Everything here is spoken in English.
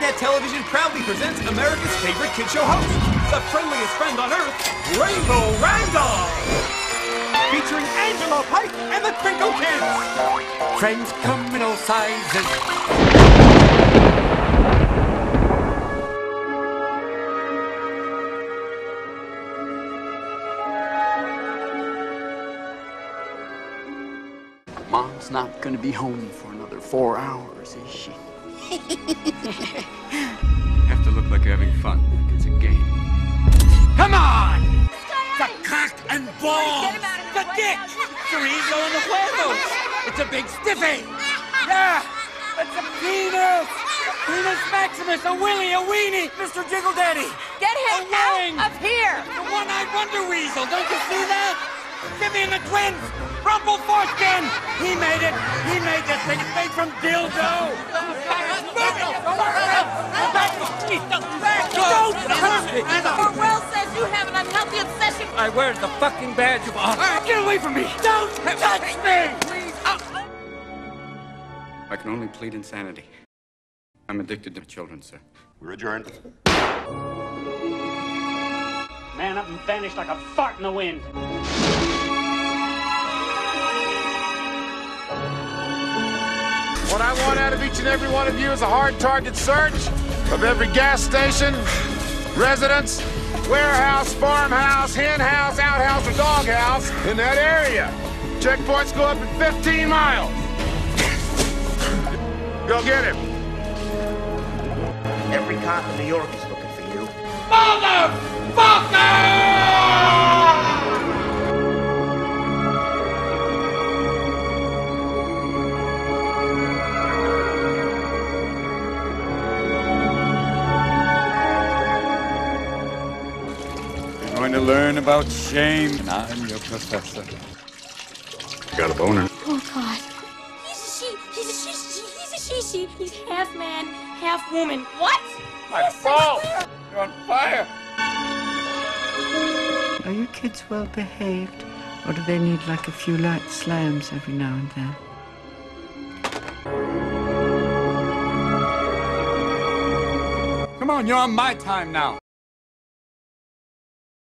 Net Television proudly presents America's favorite kid show host, the friendliest friend on earth, Rainbow Randolph! Featuring Angela Pike and the Twinkle Kids! Friends come in all sizes. Mom's not gonna be home for another four hours, is she? Have to look like you're having fun. It's a game. Come on! The cock and balls! The dick! Chorizo and the huevos! It's a big stiffy! Yeah! It's a penis! Penis Maximus, a willy, a weenie! Mr. Jiggle Daddy! Get him A wang. out of here! The one-eyed Wonder Weasel, don't you see that? Jimmy and the twins! Rumple Foreskin! He made it! He made this thing! It's made from dildo! Hurt me! Orwell says you have an unhealthy obsession. I wear the fucking badge of honor. Get away from me! Don't touch me! Please. I can only plead insanity. I'm addicted to children, sir. We're adjourned. Man up and vanish like a fart in the wind. What I want out of each and every one of you is a hard target search of every gas station, residence, warehouse, farmhouse, henhouse, outhouse, or doghouse in that area. Checkpoints go up in 15 miles. Go get him. Every cop in New York is looking for you. You're going to learn about shame, and I'm your professor. Got a boner. Oh God. He's a she. He's a she. she he's a she. She. He's half man, half woman. What? My fault. You're on fire. Are you kids well behaved? Or do they need like a few light slams every now and then? Come on, you're on my time now.